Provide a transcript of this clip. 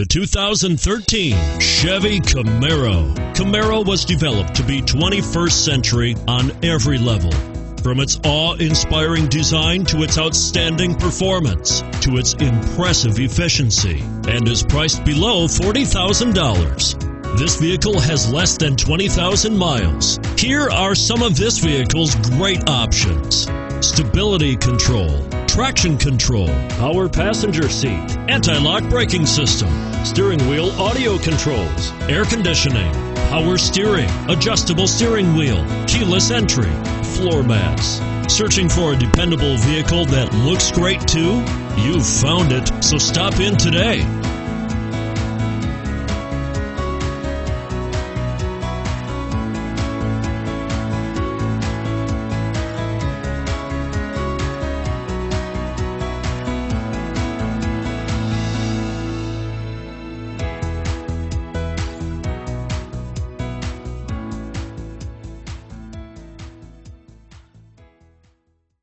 The 2013 Chevy Camaro. Camaro was developed to be 21st century on every level. From its awe inspiring design to its outstanding performance to its impressive efficiency, and is priced below $40,000. This vehicle has less than 20,000 miles. Here are some of this vehicle's great options stability control, traction control, power passenger seat, anti lock braking system, steering wheel audio controls, air conditioning, power steering, adjustable steering wheel, keyless entry, floor mats. Searching for a dependable vehicle that looks great too? You've found it, so stop in today.